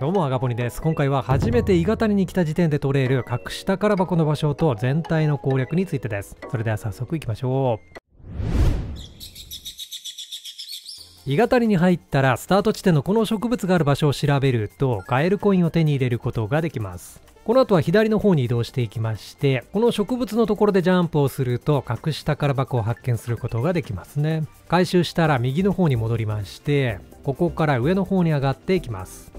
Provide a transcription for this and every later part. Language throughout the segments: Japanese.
どうもアガポニです。今回は初めて伊賀谷に来た時点で取れる隠し宝箱の場所と全体の攻略についてです。それでは早速いきましょう。伊賀谷に入ったらスタート地点のこの植物がある場所を調べるとガエルコインを手に入れることができます。この後は左の方に移動していきましてこの植物のところでジャンプをすると隠した宝箱を発見することができますね。回収したら右の方に戻りましてここから上の方に上がっていきます。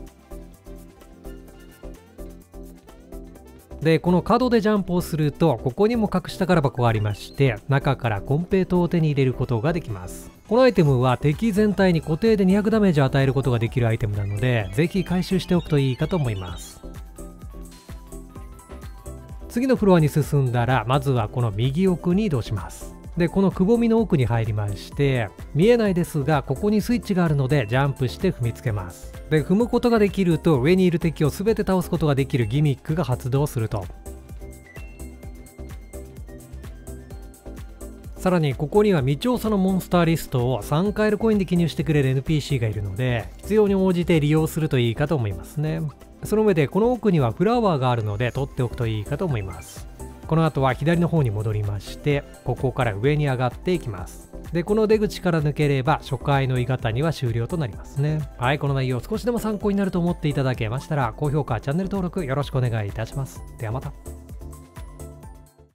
でこの角でジャンプをするとここにも隠した宝箱がありまして中からコンペイトを手に入れることができます。このアイテムは敵全体に固定で200ダメージを与えることができるアイテムなのでぜひ回収しておくといいかと思います。次のフロアに進んだらまずはこの右奥に移動します。でこのくぼみの奥に入りまして見えないですがここにスイッチがあるのでジャンプして踏みつけます。で踏むことができると上にいる敵を全て倒すことができるギミックが発動すると。さらにここには未調査のモンスターリストを3回ルコインで記入してくれる NPC がいるので必要に応じて利用するといいかと思いますね。その上でこの奥にはフラワーがあるので取っておくといいかと思います。この後は左の方に戻りましてここから上に上がっていきます。でこの出口から抜ければ初回の鋳型には終了となりますね。はいこの内容少しでも参考になると思っていただけましたら高評価チャンネル登録よろしくお願いいたします。ではまた。